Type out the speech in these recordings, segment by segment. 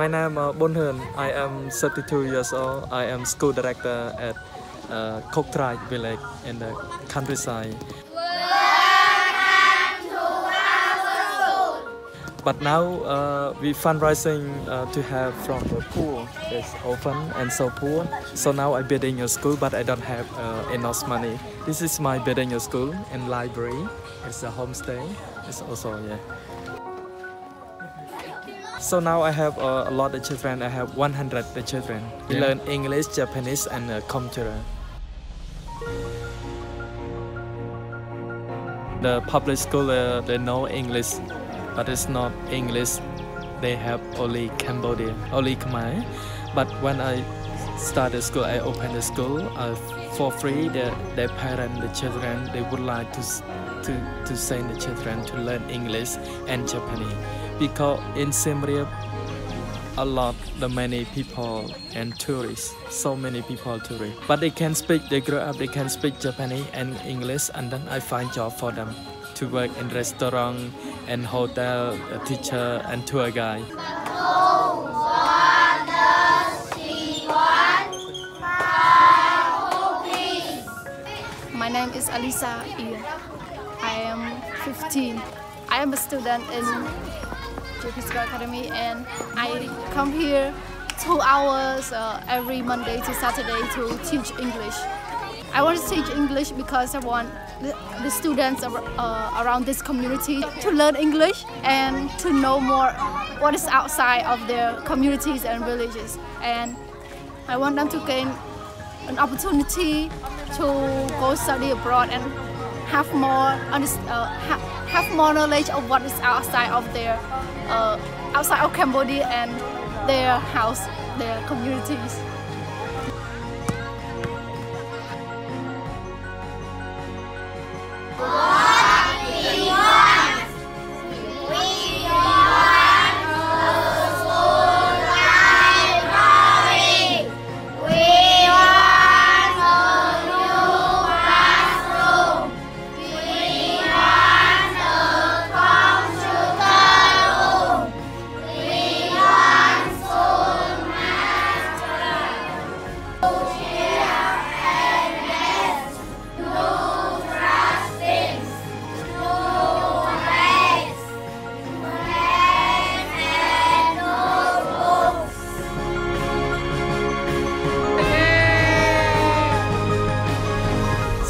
My name is Bunhoeun. I am 32 years old. I am school director at uh, Kouk Trach village in the countryside. But now uh, we fundraising uh, to have from the poor. It's orphan and so poor. So now I building your school, but I don't have uh, enough money. This is my building your school and library. It's a homestay. It's also yeah. So now I have uh, a lot of children. I have 100 children. We Yeah. learn English, Japanese, and uh, computer. The public school uh, they know English, but it's not English. They have only Cambodia, only Khmer. But when I started school, I opened the school uh, for free. The, their parents, the children, they would like to to to send the children to learn English and Japanese because in Siem Reap a lot the many people and tourists so many people tourists but they can speak they grow up they can speak japanese and english and then i find job for them to work in restaurant and hotel a teacher and tour guide My name is Alisa. I am 15. I am a student in JP School Academy and I come here two hours uh, every Monday to Saturday to teach English. I want to teach English because I want the, students uh, around this community to learn English and to know more what is outside of their communities and villages. And I want them to gain an opportunity to go study abroad and have more uh, have more knowledge of what is outside of their uh, outside of Cambodia and their house, their communities.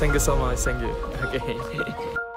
Thank you so much. Thank you. Okay